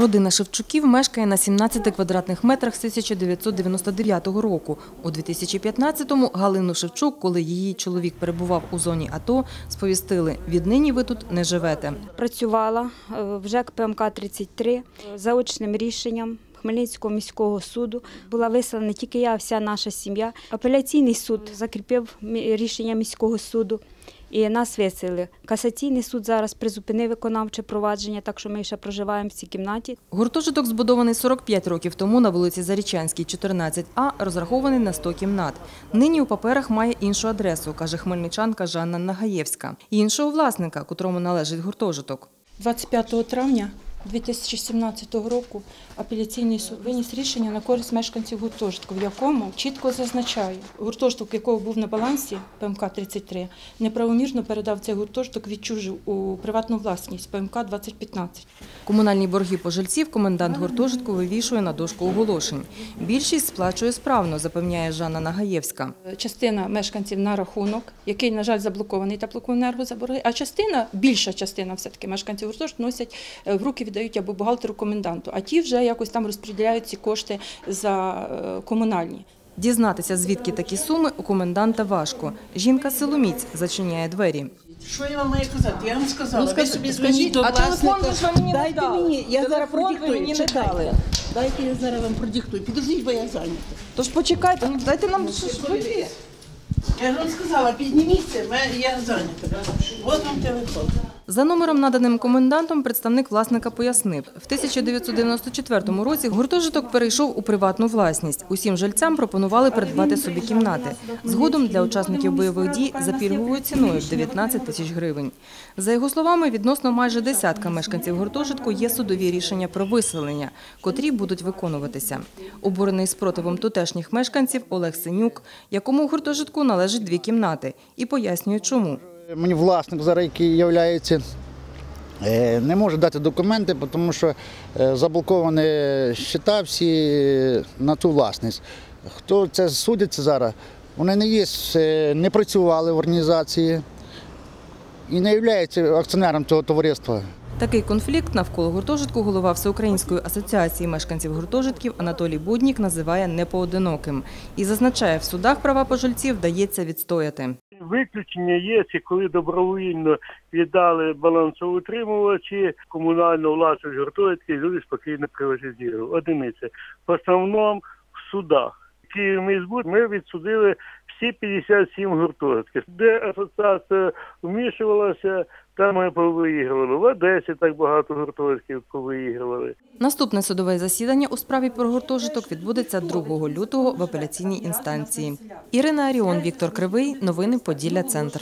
Родина Шевчуків мешкає на 17 квадратних метрах з 1999 року. У 2015-му Галину Шевчук, коли її чоловік перебував у зоні АТО, сповістили – віднині ви тут не живете. Працювала в ЖЕК ПМК 33 заочним рішенням. Хмельницького міського суду була вислана не тільки я, а вся наша сім'я. Апеляційний суд закріпив рішення міського суду і нас виселили. Касаційний суд зараз призупинив виконавче провадження, так що ми ще проживаємо в цій кімнаті. Гуртожиток збудований 45 років тому на вулиці Зарічанській, 14А, розрахований на 100 кімнат. Нині у паперах має іншу адресу, каже хмельничанка Жанна Нагаєвська. І іншого власника, котрому належить гуртожиток. 25 травня 2017 року апеляційний суд виніс рішення на користь мешканців гуртожитку, в якому чітко зазначає, гуртожиток, якого був на балансі ПМК 33, неправомірно передав цей гуртожиток, відчужив у приватну власність ПМК 2015. Комунальні борги пожильців комендант гуртожитку вивішує на дошку оголошень. Більшість сплачує справно, запевняє Жанна Нагаєвська. Частина мешканців на рахунок, який, на жаль, заблокований теплокомунерго за борги, а частина, більша частина все-таки мешканців гуртожитку носять е, в руки віддають або бухгалтеру коменданту, а ті вже якось там розподіляють ці кошти за е, комунальні. Дізнатися, звідки такі суми, у коменданта важко. Жінка силоміць зачиняє двері. Що я вам маю казати? Я вам сказала, Ну, ви собі скажіть, а телефон власника. ви ж ви мені не Дайте дали. мені, я зараз продиктую. мені не дали. Дайте я зараз вам продиктую. Підождіть, бо я зайнята. Тож почекайте, ну дайте нам щось. Я ж вам сказала, підніміться, я зайнята. От вам телефон. За номером, наданим комендантом, представник власника пояснив, в 1994 році гуртожиток перейшов у приватну власність. Усім жильцям пропонували придбати собі кімнати. Згодом для учасників бойових дій за пільговою ціною в 19 тисяч гривень. За його словами, відносно майже десятка мешканців гуртожитку є судові рішення про виселення, котрі будуть виконуватися. Обурений спротивом тутешніх мешканців Олег Синюк, якому гуртожитку належить дві кімнати, і пояснює, чому. Мені власник зараз, який є, не може дати документи, тому що е, заблоковані щита всі на ту власність. Хто це судиться зараз? Вони не є, е, не працювали в організації і не являються акціонером цього товариства. Такий конфлікт навколо гуртожитку голова Всеукраїнської асоціації мешканців гуртожитків Анатолій Буднік називає непоодиноким і зазначає, в судах права пожильців вдається відстояти. Виключення є, коли добровільно віддали балансоутримувачі, комунальну власність гуртожитки, і люди спокійно приватизували. Одиниця. В основному в судах. Київміськбуд ми відсудили всі 57 гуртожитків. Де асоціація вмішувалася, там ми повиігрували. В Одесі так багато гуртожитків повиігрували. Наступне судове засідання у справі про гуртожиток відбудеться 2 лютого в апеляційній інстанції. Ірина Аріон, Віктор Кривий. Новини Поділля Центр.